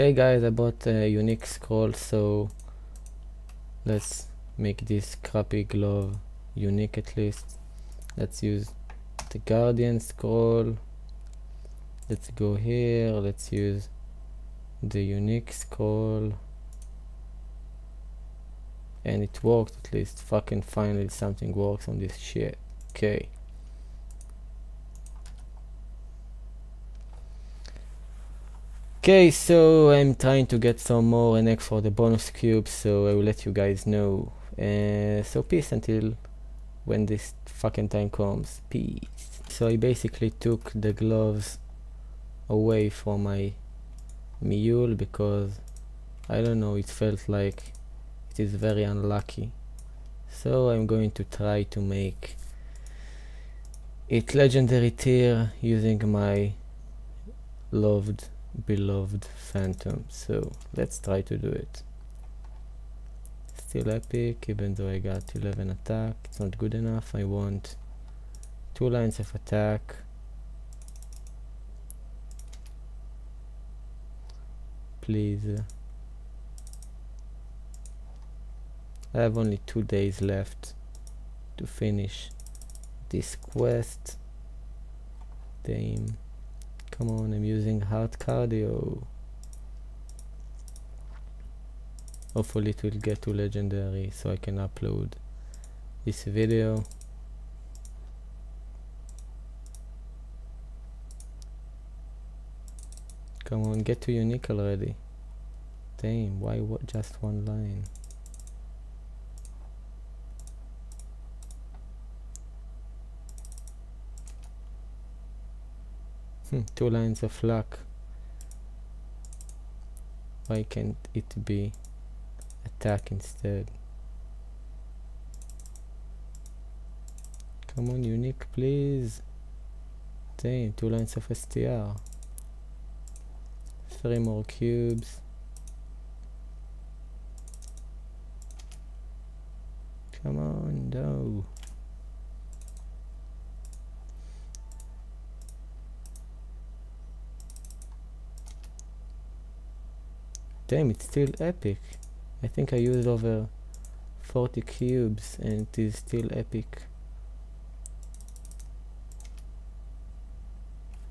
Okay guys, I bought a unique scroll, so let's make this crappy glove unique at least. Let's use the guardian scroll. Let's go here, let's use the unique scroll. And it worked at least. Fucking finally something works on this shit. Okay. Okay, so I'm trying to get some more NX for the bonus cubes, so I will let you guys know. Uh, so peace until when this fucking time comes. Peace. So I basically took the gloves away from my mule because I don't know, it felt like it is very unlucky. So I'm going to try to make it legendary tier using my loved beloved phantom. So let's try to do it. Still epic even though I got 11 attack it's not good enough. I want two lines of attack. Please. I have only two days left to finish this quest. Damn Come on, I'm using HeartCardio. Hopefully it will get to legendary so I can upload this video. Come on, get to unique already. Damn, why what just one line? Hmm, two lines of luck. Why can't it be attack instead? Come on, unique, please. Damn, two lines of STR. Three more cubes. Come on, no. Damn, it's still epic. I think I used over 40 cubes and it is still epic.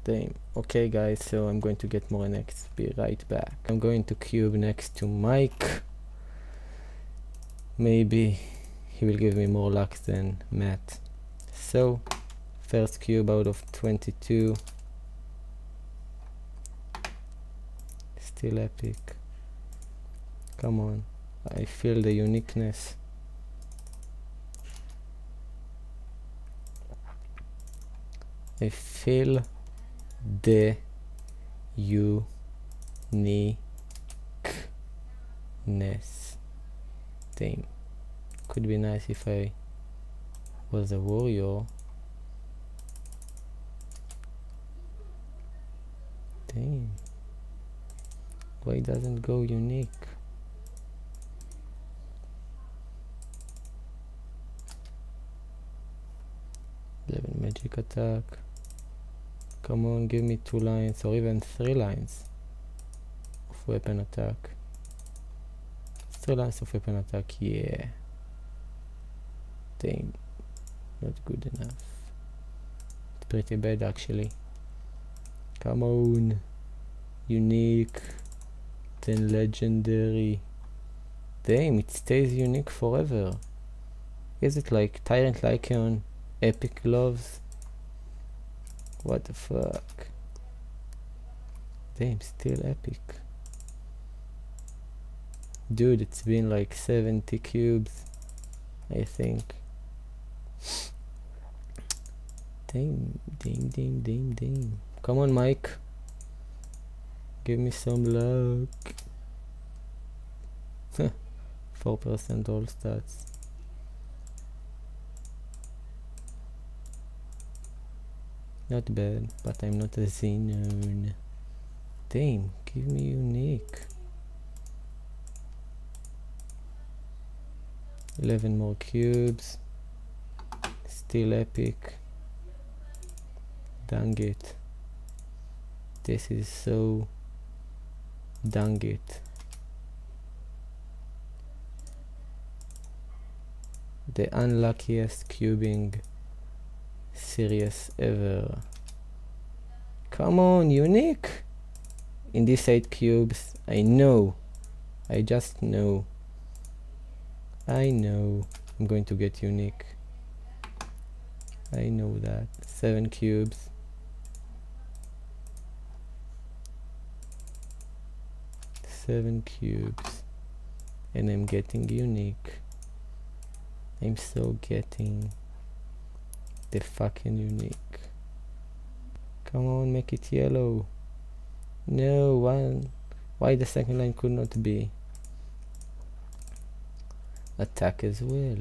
Damn. Okay guys, so I'm going to get more NX. Be right back. I'm going to cube next to Mike. Maybe he will give me more luck than Matt. So, first cube out of 22. Still epic. Come on. I feel the uniqueness. I feel the uniqueness. Damn. Could be nice if I was a warrior. Damn. Why doesn't go unique? 11 magic attack. Come on give me two lines or even three lines of weapon attack. Three lines of weapon attack yeah. Dang not good enough. It's pretty bad actually. Come on. Unique then legendary. Damn it stays unique forever. Is it like tyrant lycaon epic gloves. What the fuck? Damn still epic. Dude it's been like 70 cubes I think. Damn damn damn damn damn come on Mike. Give me some luck. 4% all stats Not bad, but I'm not a Xenon. Damn, give me unique. 11 more cubes. Still epic. Dang it. This is so Dang it. The unluckiest cubing series ever. Come on, unique! In these 8 cubes, I know. I just know. I know I'm going to get unique. I know that. 7 cubes. Seven cubes. And I'm getting unique. I'm so getting the fucking unique. Come on, make it yellow. No, one. Why the second line could not be? Attack as well.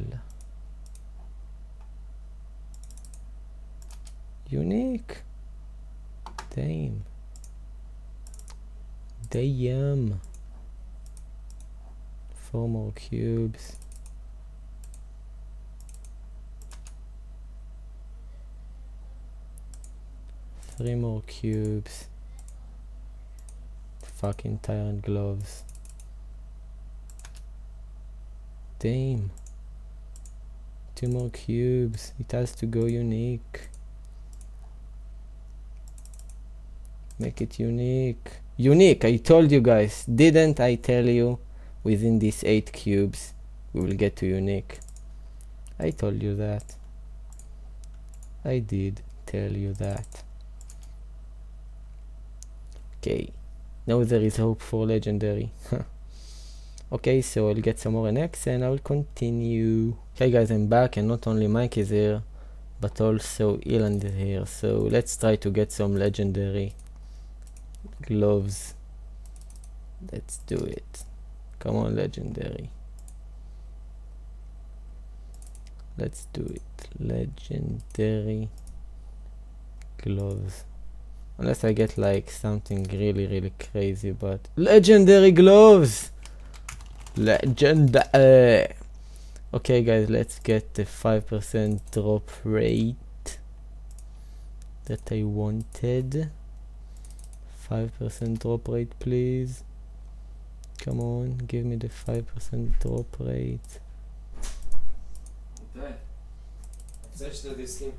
Unique. Damn. Damn. Four more cubes. Three more cubes. Fucking tyrant gloves. Damn. Two more cubes. It has to go unique. Make it unique. Unique, I told you guys. Didn't I tell you within these 8 cubes we will get to unique? I told you that. I did tell you that. Okay, now there is hope for legendary. okay, so I'll get some more NX and I will continue. Okay guys, I'm back and not only Mike is here, but also Eland is here. So let's try to get some legendary gloves. Let's do it. Come on, legendary. Let's do it. Legendary gloves. Unless I get like something really, really crazy, but... Legendary gloves! Legendary! Uh, okay guys, let's get the 5% drop rate that I wanted. 5% drop rate, please. Come on, give me the 5% drop rate. Okay. I'll search the.